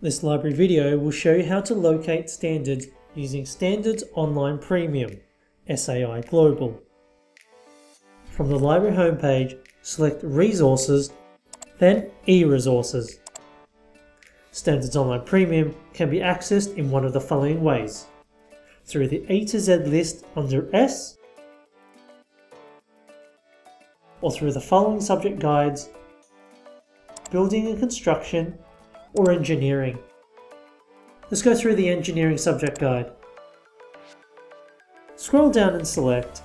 This library video will show you how to locate standards using Standards Online Premium, SAI Global. From the library homepage, select Resources, then e-Resources. Standards Online Premium can be accessed in one of the following ways. Through the A to Z list under S, or through the following subject guides, Building and Construction, or Engineering. Let's go through the Engineering subject guide. Scroll down and select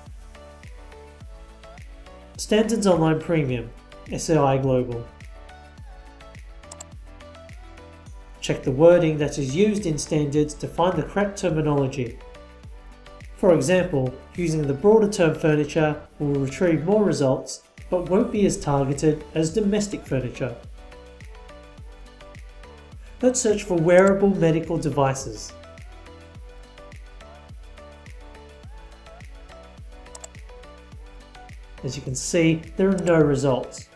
Standards Online Premium, SAI Global. Check the wording that is used in standards to find the correct terminology. For example, using the broader term furniture will retrieve more results but won't be as targeted as domestic furniture. Let's search for wearable medical devices. As you can see, there are no results.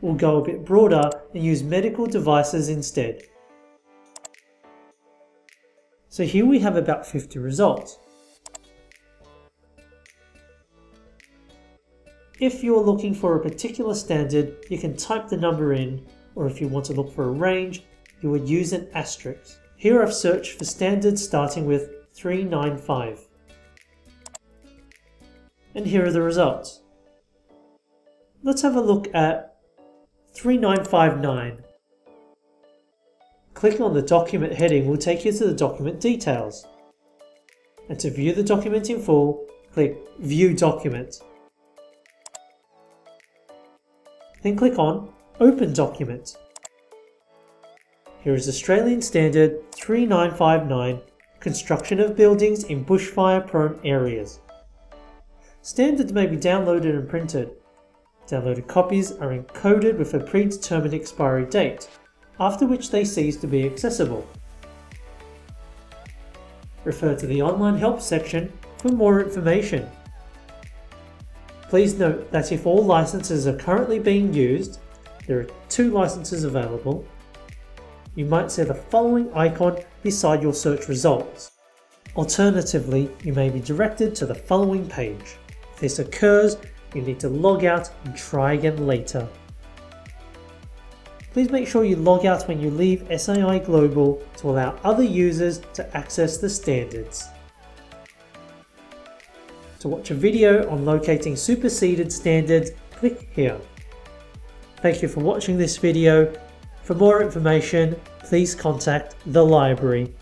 We'll go a bit broader and use medical devices instead. So here we have about 50 results. If you're looking for a particular standard, you can type the number in, or if you want to look for a range, you would use an asterisk. Here I've searched for standards starting with 395. And here are the results. Let's have a look at 3959. Clicking on the document heading will take you to the document details. And to view the document in full, click View Document. Then click on Open Document. Here is Australian Standard 3959 Construction of Buildings in Bushfire Prone Areas. Standards may be downloaded and printed. Downloaded copies are encoded with a predetermined expiry date, after which they cease to be accessible. Refer to the online help section for more information. Please note that if all licenses are currently being used, there are two licenses available, you might see the following icon beside your search results. Alternatively, you may be directed to the following page If this occurs, you need to log out and try again later. Please make sure you log out when you leave SAI Global to allow other users to access the standards. To watch a video on locating superseded standards, click here. Thank you for watching this video. For more information, please contact the library.